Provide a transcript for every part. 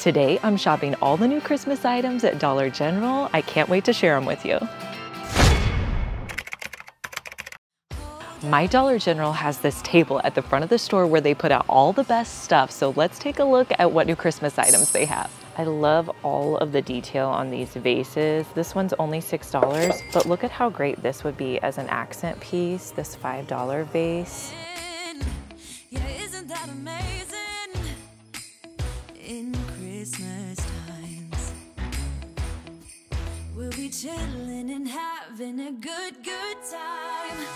Today, I'm shopping all the new Christmas items at Dollar General. I can't wait to share them with you. My Dollar General has this table at the front of the store where they put out all the best stuff. So let's take a look at what new Christmas items they have. I love all of the detail on these vases. This one's only $6, but look at how great this would be as an accent piece, this $5 vase. Yeah, be chilling and having a good, good time.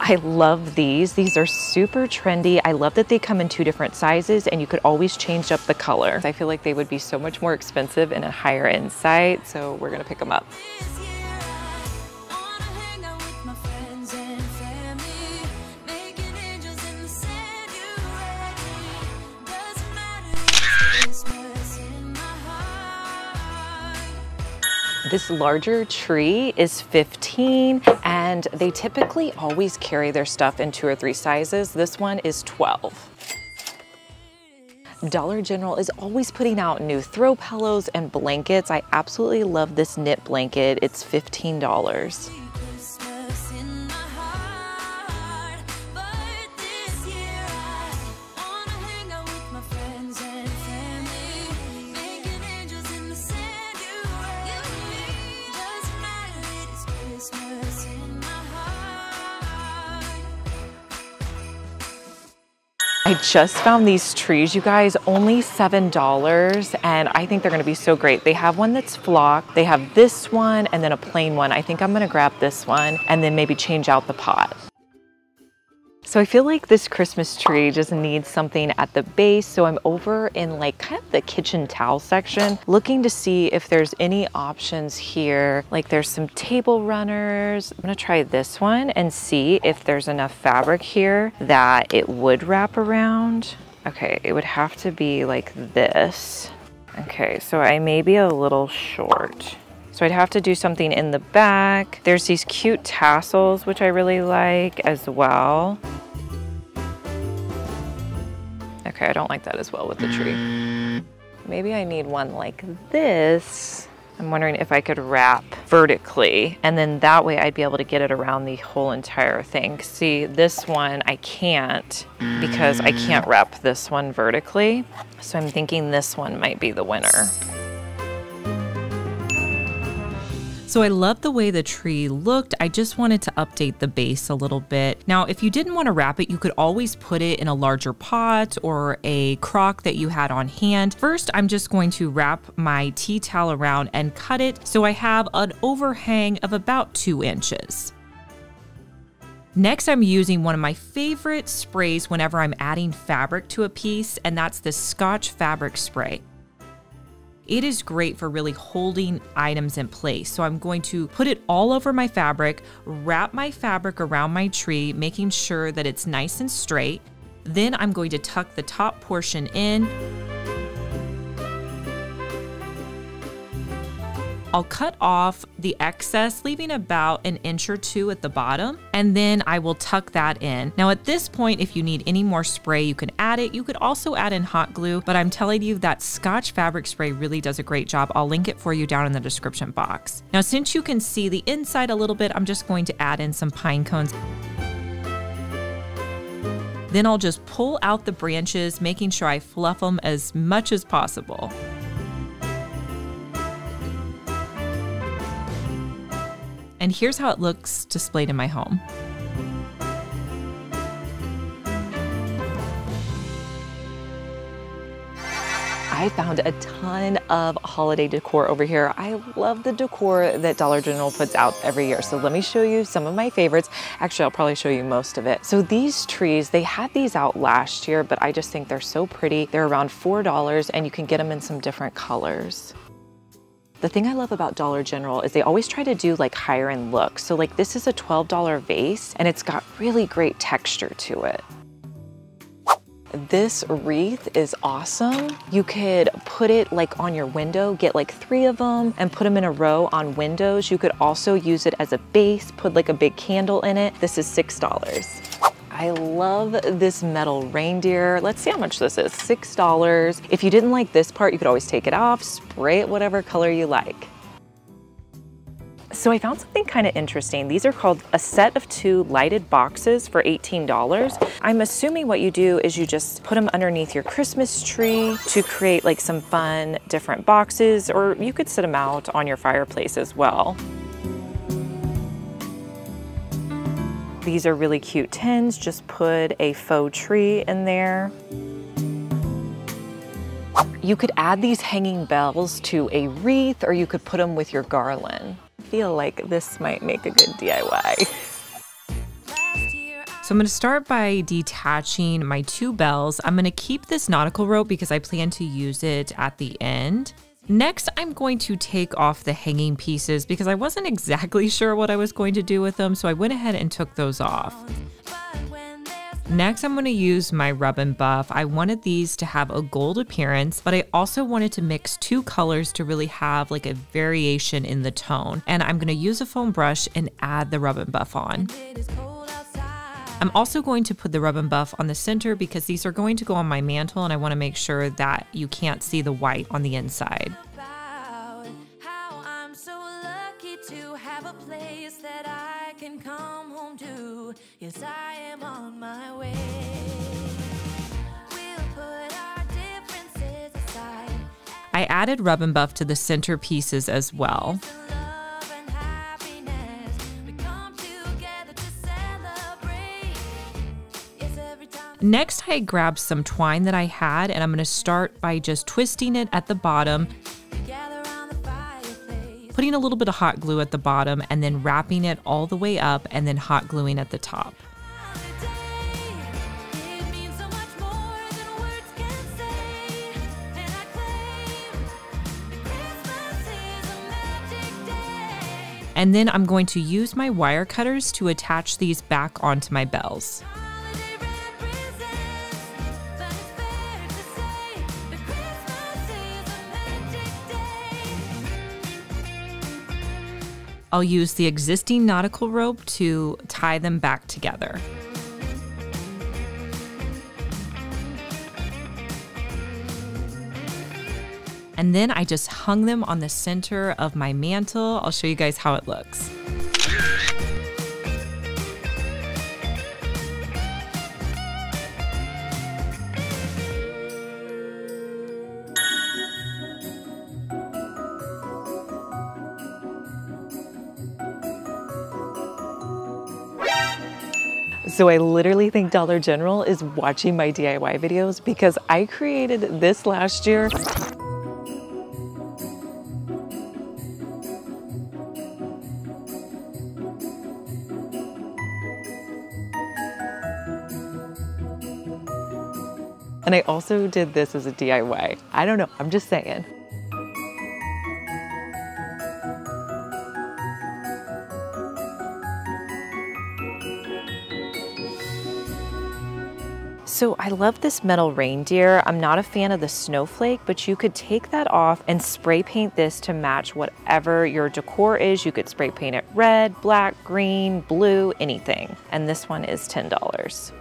I love these. These are super trendy. I love that they come in two different sizes and you could always change up the color. I feel like they would be so much more expensive in a higher end site, so we're gonna pick them up. This larger tree is 15 and they typically always carry their stuff in two or three sizes. This one is 12. Dollar General is always putting out new throw pillows and blankets. I absolutely love this knit blanket. It's $15. I just found these trees, you guys, only $7, and I think they're gonna be so great. They have one that's flocked, they have this one, and then a plain one. I think I'm gonna grab this one, and then maybe change out the pot. So I feel like this Christmas tree just needs something at the base. So I'm over in like kind of the kitchen towel section looking to see if there's any options here. Like there's some table runners. I'm gonna try this one and see if there's enough fabric here that it would wrap around. Okay, it would have to be like this. Okay, so I may be a little short. So I'd have to do something in the back. There's these cute tassels, which I really like as well. Okay, I don't like that as well with the tree. Maybe I need one like this. I'm wondering if I could wrap vertically and then that way I'd be able to get it around the whole entire thing. See, this one I can't because I can't wrap this one vertically. So I'm thinking this one might be the winner. So I love the way the tree looked. I just wanted to update the base a little bit. Now, if you didn't want to wrap it, you could always put it in a larger pot or a crock that you had on hand. First, I'm just going to wrap my tea towel around and cut it so I have an overhang of about two inches. Next, I'm using one of my favorite sprays whenever I'm adding fabric to a piece, and that's the Scotch Fabric Spray. It is great for really holding items in place. So I'm going to put it all over my fabric, wrap my fabric around my tree, making sure that it's nice and straight. Then I'm going to tuck the top portion in I'll cut off the excess, leaving about an inch or two at the bottom, and then I will tuck that in. Now at this point, if you need any more spray, you can add it. You could also add in hot glue, but I'm telling you that Scotch fabric spray really does a great job. I'll link it for you down in the description box. Now, since you can see the inside a little bit, I'm just going to add in some pine cones. Then I'll just pull out the branches, making sure I fluff them as much as possible. And here's how it looks displayed in my home. I found a ton of holiday decor over here. I love the decor that Dollar General puts out every year. So let me show you some of my favorites. Actually, I'll probably show you most of it. So these trees, they had these out last year, but I just think they're so pretty. They're around $4 and you can get them in some different colors. The thing I love about Dollar General is they always try to do like higher end looks. So like this is a $12 vase and it's got really great texture to it. This wreath is awesome. You could put it like on your window, get like three of them and put them in a row on windows. You could also use it as a base, put like a big candle in it. This is $6. I love this metal reindeer. Let's see how much this is, $6. If you didn't like this part, you could always take it off, spray it whatever color you like. So I found something kind of interesting. These are called a set of two lighted boxes for $18. I'm assuming what you do is you just put them underneath your Christmas tree to create like some fun different boxes, or you could set them out on your fireplace as well. These are really cute tins. Just put a faux tree in there. You could add these hanging bells to a wreath or you could put them with your garland feel like this might make a good DIY. So I'm going to start by detaching my two bells. I'm going to keep this nautical rope because I plan to use it at the end. Next, I'm going to take off the hanging pieces because I wasn't exactly sure what I was going to do with them, so I went ahead and took those off. Next, I'm going to use my Rub and Buff. I wanted these to have a gold appearance, but I also wanted to mix two colors to really have like a variation in the tone. And I'm going to use a foam brush and add the Rub and Buff on. I'm also going to put the Rub and Buff on the center because these are going to go on my mantel and I want to make sure that you can't see the white on the inside. Yes, I am on my way. I added Rub and Buff to the center pieces as well. Next, I grabbed some twine that I had and I'm going to start by just twisting it at the bottom, putting a little bit of hot glue at the bottom, and then wrapping it all the way up and then hot gluing at the top. And then I'm going to use my wire cutters to attach these back onto my bells. I'll use the existing nautical rope to tie them back together. And then I just hung them on the center of my mantel. I'll show you guys how it looks. So I literally think Dollar General is watching my DIY videos because I created this last year And I also did this as a DIY. I don't know, I'm just saying. So I love this metal reindeer. I'm not a fan of the snowflake, but you could take that off and spray paint this to match whatever your decor is. You could spray paint it red, black, green, blue, anything. And this one is $10.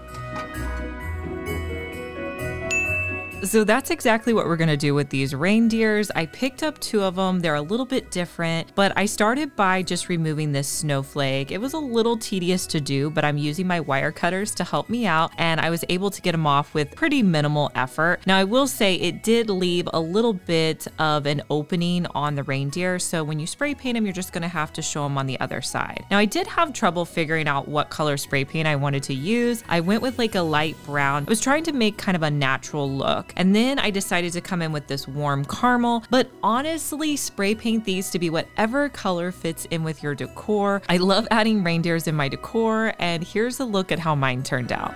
So that's exactly what we're going to do with these reindeers. I picked up two of them. They're a little bit different, but I started by just removing this snowflake. It was a little tedious to do, but I'm using my wire cutters to help me out, and I was able to get them off with pretty minimal effort. Now, I will say it did leave a little bit of an opening on the reindeer, so when you spray paint them, you're just going to have to show them on the other side. Now, I did have trouble figuring out what color spray paint I wanted to use. I went with like a light brown. I was trying to make kind of a natural look. And then I decided to come in with this warm caramel, but honestly, spray paint these to be whatever color fits in with your decor. I love adding reindeers in my decor, and here's a look at how mine turned out.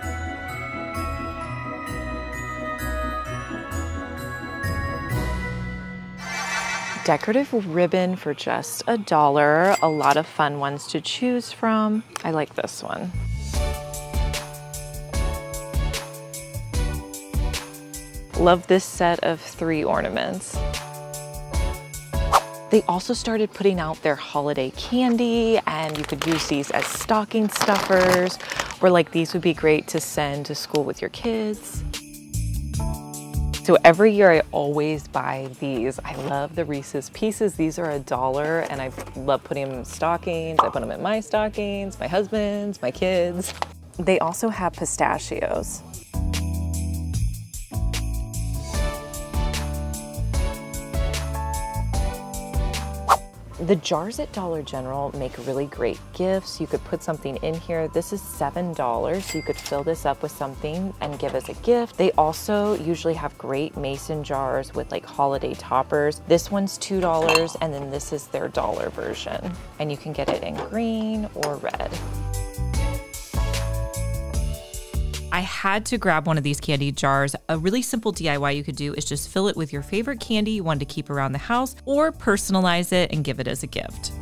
decorative ribbon for just a dollar. A lot of fun ones to choose from. I like this one. Love this set of three ornaments. They also started putting out their holiday candy and you could use these as stocking stuffers Or like these would be great to send to school with your kids. So every year I always buy these. I love the Reese's Pieces. These are a dollar and I love putting them in stockings. I put them in my stockings, my husband's, my kids. They also have pistachios. The jars at Dollar General make really great gifts. You could put something in here. This is $7, so you could fill this up with something and give as a gift. They also usually have great mason jars with like holiday toppers. This one's $2, and then this is their dollar version. And you can get it in green or red. I had to grab one of these candy jars. A really simple DIY you could do is just fill it with your favorite candy you want to keep around the house or personalize it and give it as a gift.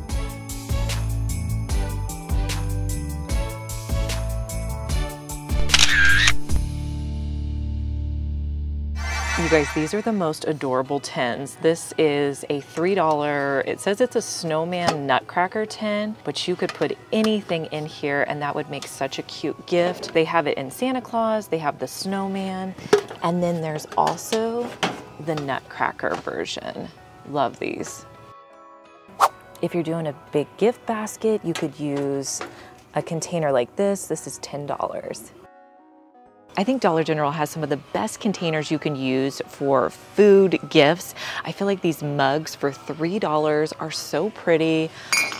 Guys, these are the most adorable tins. This is a $3, it says it's a snowman nutcracker tin, but you could put anything in here and that would make such a cute gift. They have it in Santa Claus, they have the snowman, and then there's also the nutcracker version. Love these. If you're doing a big gift basket, you could use a container like this. This is $10. I think Dollar General has some of the best containers you can use for food gifts. I feel like these mugs for $3 are so pretty.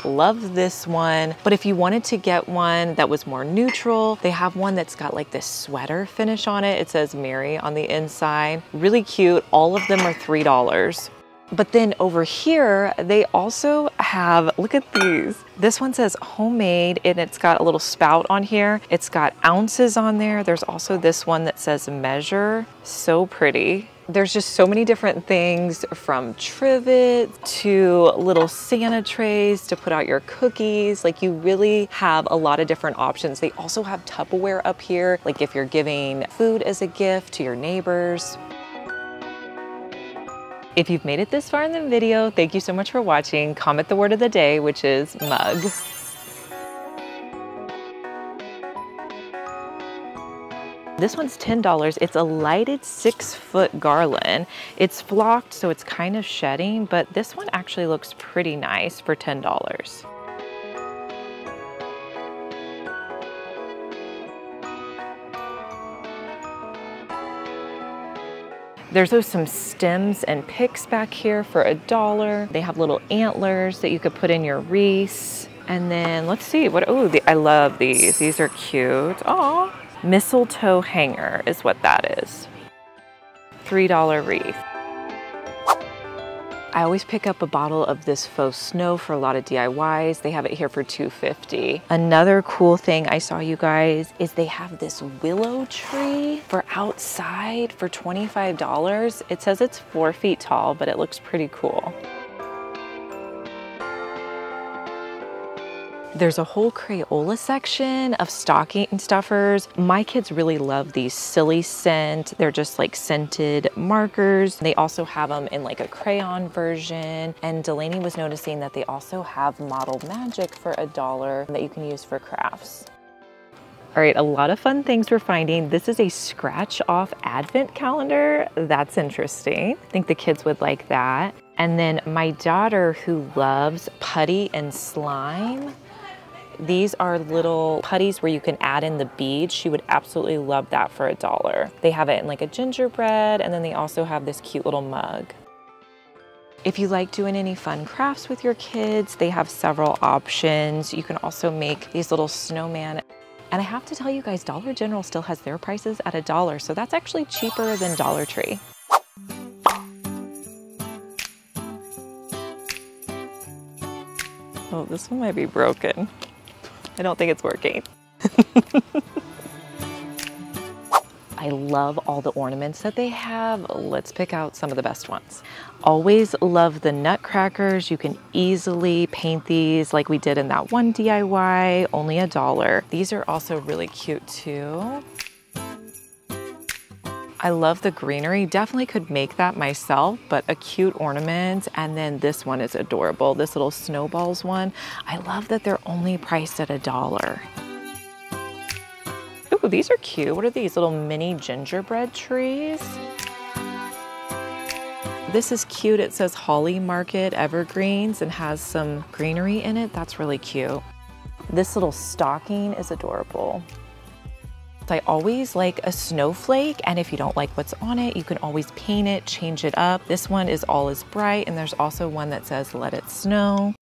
Love this one. But if you wanted to get one that was more neutral, they have one that's got like this sweater finish on it. It says Merry on the inside. Really cute. All of them are $3. But then over here, they also have, look at these. This one says homemade and it's got a little spout on here. It's got ounces on there. There's also this one that says measure. So pretty. There's just so many different things from trivet to little Santa trays to put out your cookies. Like you really have a lot of different options. They also have Tupperware up here. Like if you're giving food as a gift to your neighbors. If you've made it this far in the video, thank you so much for watching. Comment the word of the day, which is mug. This one's $10. It's a lighted six foot garland. It's flocked, so it's kind of shedding, but this one actually looks pretty nice for $10. There's also some stems and picks back here for a dollar. They have little antlers that you could put in your wreath. And then let's see what, oh, the, I love these. These are cute. Oh, mistletoe hanger is what that is. $3 wreath. I always pick up a bottle of this faux snow for a lot of DIYs. They have it here for $2.50. Another cool thing I saw you guys is they have this willow tree for outside for $25. It says it's four feet tall, but it looks pretty cool. There's a whole Crayola section of stocking stuffers. My kids really love these silly scent. They're just like scented markers. They also have them in like a crayon version. And Delaney was noticing that they also have Model Magic for a dollar that you can use for crafts. All right, a lot of fun things we're finding. This is a scratch off advent calendar. That's interesting. I think the kids would like that. And then my daughter who loves putty and slime, these are little putties where you can add in the beads. She would absolutely love that for a dollar. They have it in like a gingerbread and then they also have this cute little mug. If you like doing any fun crafts with your kids, they have several options. You can also make these little snowman. And I have to tell you guys, Dollar General still has their prices at a dollar, so that's actually cheaper than Dollar Tree. Oh, this one might be broken. I don't think it's working. I love all the ornaments that they have. Let's pick out some of the best ones. Always love the nutcrackers. You can easily paint these like we did in that one DIY, only a dollar. These are also really cute too. I love the greenery. Definitely could make that myself, but a cute ornament. And then this one is adorable. This little snowballs one. I love that they're only priced at a dollar. Ooh, these are cute. What are these little mini gingerbread trees? This is cute. It says Holly Market Evergreens and has some greenery in it. That's really cute. This little stocking is adorable. I always like a snowflake and if you don't like what's on it, you can always paint it, change it up. This one is all is bright and there's also one that says let it snow.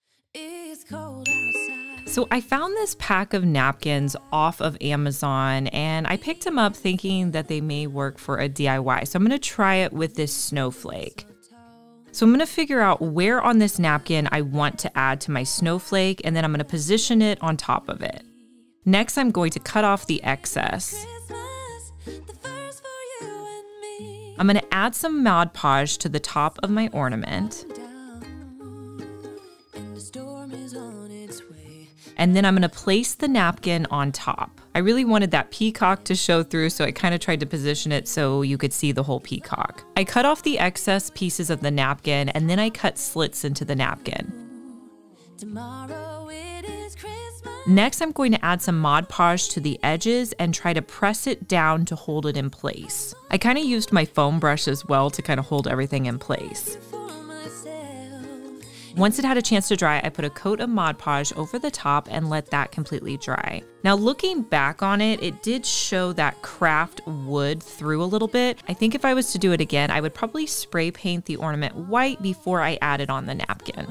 So I found this pack of napkins off of Amazon and I picked them up thinking that they may work for a DIY. So I'm going to try it with this snowflake. So I'm going to figure out where on this napkin I want to add to my snowflake and then I'm going to position it on top of it. Next, I'm going to cut off the excess. I'm going to add some Mod Podge to the top of my ornament. And then I'm going to place the napkin on top. I really wanted that peacock to show through, so I kind of tried to position it so you could see the whole peacock. I cut off the excess pieces of the napkin and then I cut slits into the napkin. Tomorrow Next, I'm going to add some Mod Podge to the edges and try to press it down to hold it in place. I kind of used my foam brush as well to kind of hold everything in place. Once it had a chance to dry, I put a coat of Mod Podge over the top and let that completely dry. Now looking back on it, it did show that craft wood through a little bit. I think if I was to do it again, I would probably spray paint the ornament white before I added on the napkin.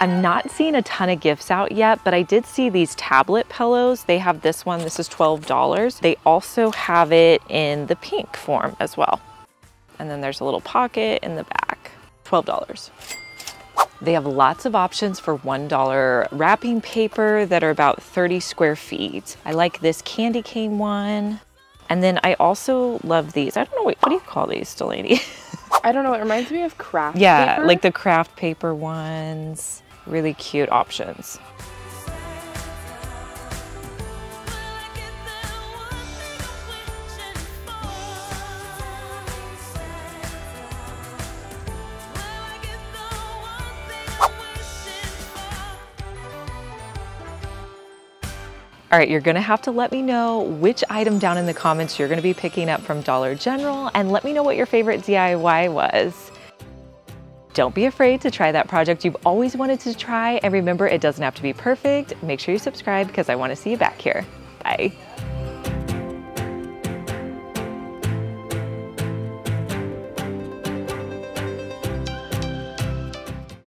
I'm not seeing a ton of gifts out yet, but I did see these tablet pillows. They have this one, this is $12. They also have it in the pink form as well. And then there's a little pocket in the back, $12. They have lots of options for $1 wrapping paper that are about 30 square feet. I like this candy cane one. And then I also love these. I don't know, what, what do you call these, Delaney? I don't know, it reminds me of craft yeah, paper. like the craft paper ones really cute options. All right, you're gonna have to let me know which item down in the comments you're gonna be picking up from Dollar General and let me know what your favorite DIY was. Don't be afraid to try that project you've always wanted to try. And remember, it doesn't have to be perfect. Make sure you subscribe because I want to see you back here. Bye.